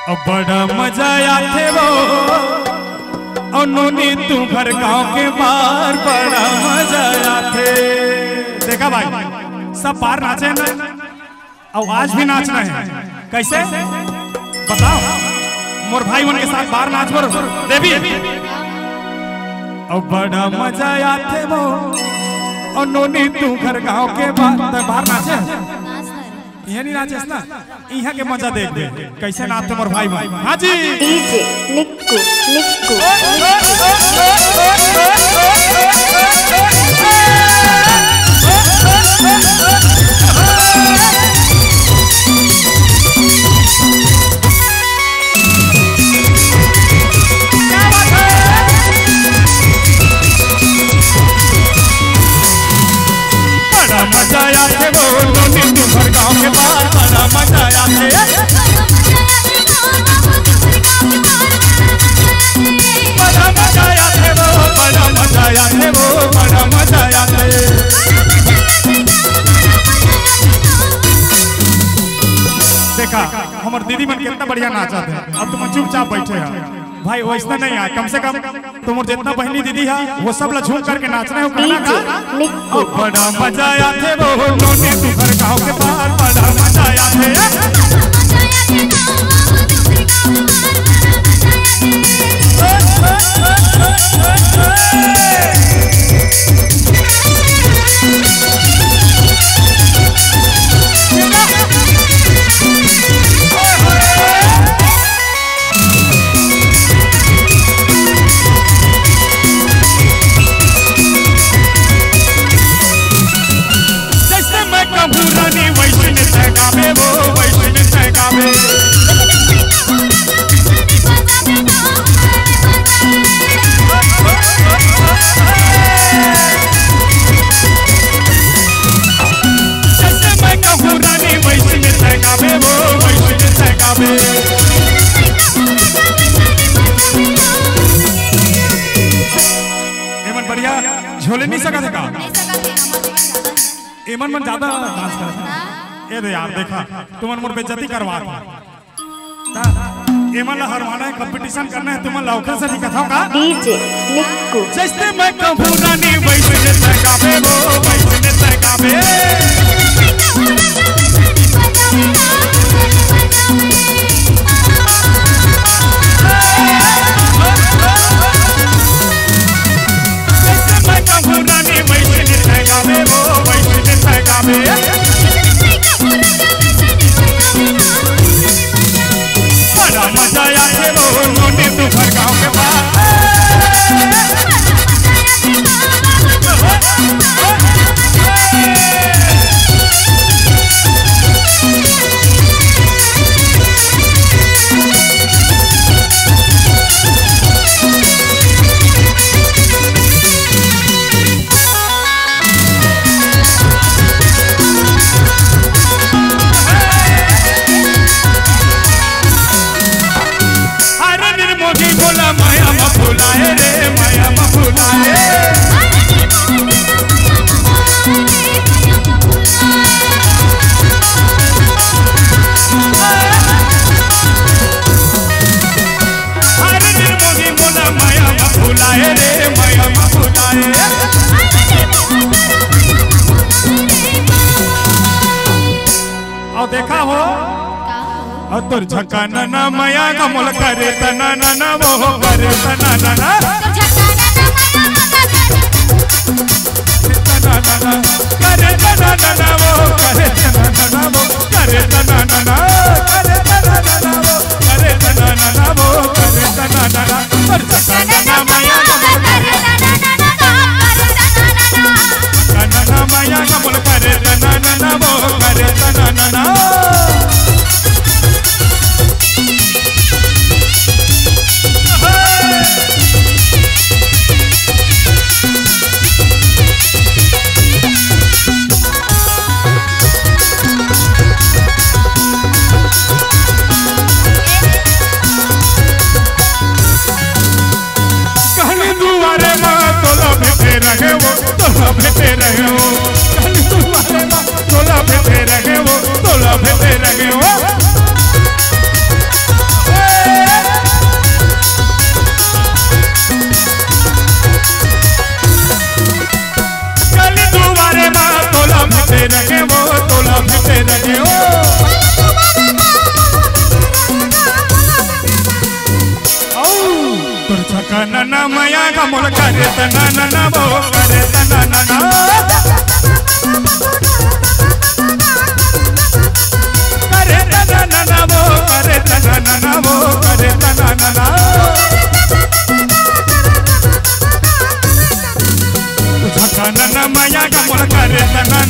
बड़ा मज़ा आथे वो। उन्होंने तू घर गाँव के बाहर बड़ा मज़ा आथे देखा भाई, सब बाहर नाचे ना। और आज भी नाचना है। कैसे? बताओ। मोर भाई उनके साथ बाहर नाच बोल। देवी। अब बड़ा मज़ा आथे वो। उन्होंने तू घर गाँव के बाहर बाहर नाचे। ये नहीं नाचे ना यहाँ के मज़ा देख दे कैसे नाचते मोर भाई भाई हाँ जी डीजे निक्कू निक्कू बड़ा देखा हमार दीदी मन कितना बढ़िया नाचा थे अब तुम चुपचाप बैठे हैं। भाई वैसा नहीं है कम से कम तुम जितना बहनी दीदी है वो सब ला झूम करके नाचना है गाना का बड़ा मज़ा आते वो लोनी तू घर गाँव के बाहर बड़ा मज़ा आते जैसे झोले नहीं सका का एमन मन ज़्यादा डांस कर ए दे यार देखा तुमन मोर बेइज्जती करवा था एमन ला हरवाना है कंपटीशन करना है तुमन लौकर से दिखा का। डीजे निक्कू। जैसे मैं कहूँ रानी वैसे जैसे गावे वो। वो लोनी तू घर गाँव के रे माया और देखा हो? और झका नना माया कमल मोल करे तना नना करे तना नना तना नना नना मया का मोल करे तना नना बो करे तना नना करे तना नना बो करे तना नना बो करे तना नना नना मया का मोल करे तना